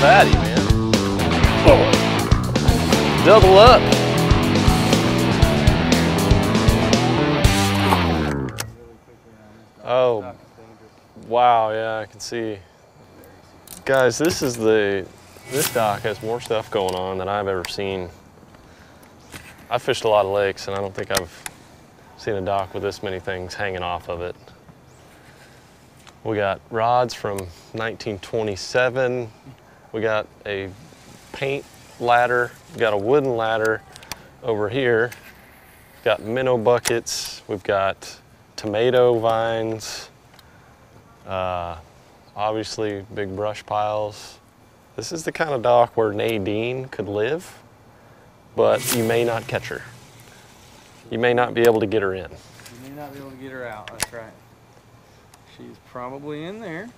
man. Oh. Double up. Oh, wow, yeah, I can see. Guys, this is the, this dock has more stuff going on than I've ever seen. I fished a lot of lakes and I don't think I've seen a dock with this many things hanging off of it. We got rods from 1927, we got a paint ladder. We got a wooden ladder over here. We've got minnow buckets. We've got tomato vines. Uh, obviously big brush piles. This is the kind of dock where Nadine could live, but you may not catch her. You may not be able to get her in. You may not be able to get her out, that's right. She's probably in there.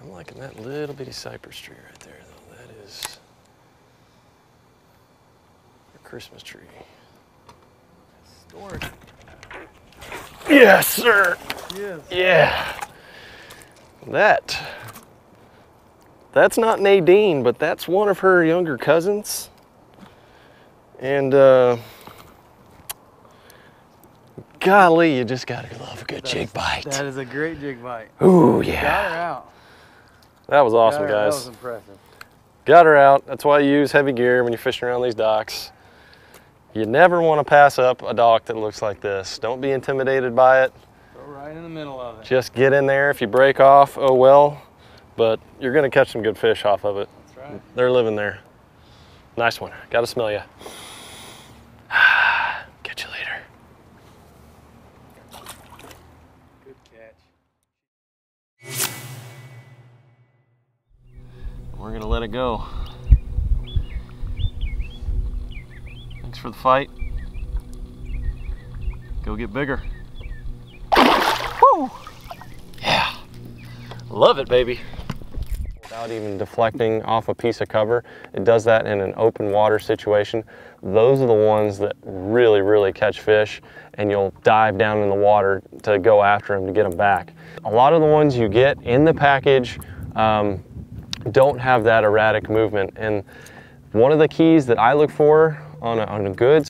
I'm liking that little bitty cypress tree right there, though. That is a Christmas tree. Storage. Yes, sir. Yes. Yeah. That. That's not Nadine, but that's one of her younger cousins. And, uh, golly, you just gotta love a good jig bite. That is a great jig bite. Ooh, Got her yeah. out. That was Got awesome, her- That guys. was impressive. Got her out. That's why you use heavy gear when you're fishing around these docks. You never want to pass up a dock that looks like this. Don't be intimidated by it. Go right in the middle of it. Just get in there. If you break off, oh well. But you're going to catch some good fish off of it. That's right. They're living there. Nice one. Got to smell you. Catch you later. Good catch. We're going to go. Thanks for the fight. Go get bigger. Woo! Yeah. Love it, baby. Without even deflecting off a piece of cover, it does that in an open water situation. Those are the ones that really, really catch fish and you'll dive down in the water to go after them to get them back. A lot of the ones you get in the package um, don't have that erratic movement. And one of the keys that I look for on a, on a good